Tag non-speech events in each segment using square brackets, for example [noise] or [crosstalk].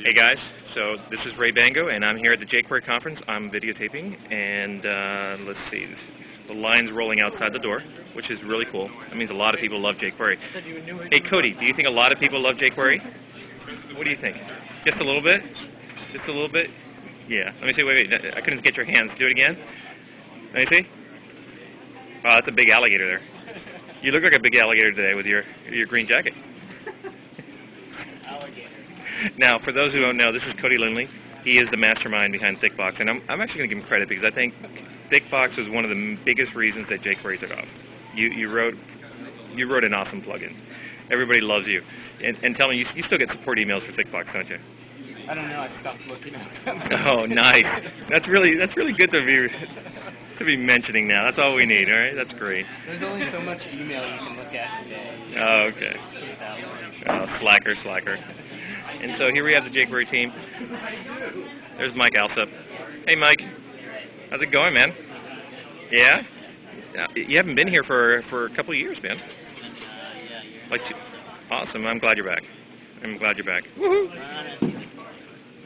Hey guys, so this is Rey Bango, and I'm here at the jQuery conference. I'm videotaping, and uh, let's see, the line's rolling outside the door, which is really cool. That means a lot of people love jQuery. Hey Cody, do you think a lot of people love jQuery? What do you think? Just a little bit? Just a little bit? Yeah. Let me see. Wait, wait. I couldn't get your hands. Do it again. Let me see. Wow, that's a big alligator there. You look like a big alligator today with your your green jacket. [laughs] Now, for those who don't know, this is Cody Lindley. He is the mastermind behind ThickBox, and I'm, I'm actually going to give him credit because I think ThickBox was one of the biggest reasons that jQuery took off. You, you wrote you wrote an awesome plugin. Everybody loves you. And, and tell me, you, you still get support emails for ThickBox, don't you? I don't know. I stopped looking at them. Oh, nice. That's really that's really good to be to be mentioning now. That's all we need. All right, that's great. There's only so much email you can look at today. Oh, okay. Oh, slacker, slacker. And so here we have the jQuery team. There's Mike Alsup. Hey, Mike. How's it going, man? Yeah? You haven't been here for for a couple of years, man. Like, awesome. I'm glad you're back. I'm glad you're back.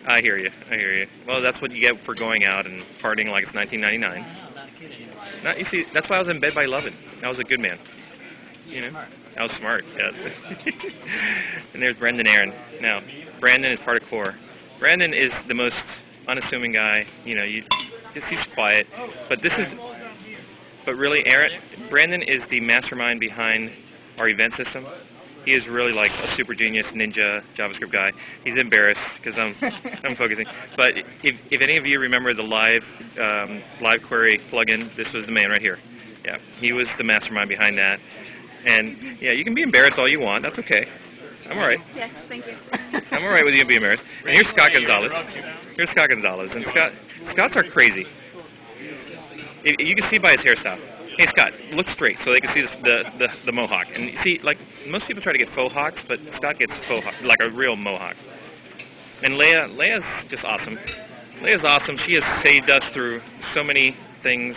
I hear you. I hear you. Well, that's what you get for going out and partying like it's 1999. Not, you see, that's why I was in bed by 11. I was a good man. You know, was smart. Yes. [laughs] and there's Brandon Aaron. Now, Brandon is part of Core. Brandon is the most unassuming guy. You know, you just he's quiet. But this is, but really, Aaron, Brandon is the mastermind behind our event system. He is really like a super genius ninja JavaScript guy. He's embarrassed because I'm [laughs] I'm focusing. But if if any of you remember the live um, live query plugin, this was the man right here. Yeah, he was the mastermind behind that. And yeah, you can be embarrassed all you want. That's okay. I'm all right. Yes, thank you. I'm all right with you being embarrassed. And here's Scott Gonzalez. Here's Scott Gonzalez. And Scott, Scott's are crazy. You can see by his hairstyle. Hey Scott, look straight so they can see the the, the, the mohawk. And you see, like most people try to get faux hawks, but Scott gets faux hawk, like a real mohawk. And Leah, Leah's just awesome. Leah's awesome. She has saved us through so many things,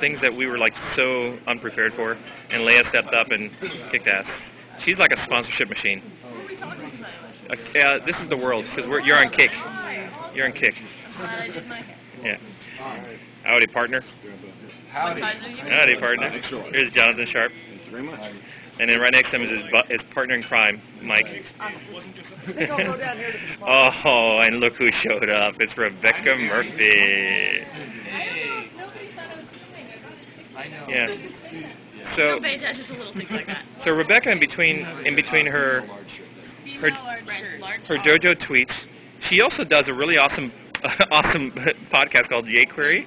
things that we were like so unprepared for. And Leah stepped up and kicked ass. She's like a sponsorship machine. Uh, yeah, this is the world because you're on Qik. You're on Qik. Yeah. Howdy, partner. Howdy. Howdy, partner. Here's Jonathan Sharp. Thank you very much. And then right next to him is his, bu- his partner in crime, Mike. oh, and look who showed up. It's Rebecca Murphy. I know. Yeah. So, Don't pay attention to little things like that. so Rebecca, in between, in between her her her JoJo tweets, she also does a really awesome, [laughs] awesome [laughs] podcast called yayQuery.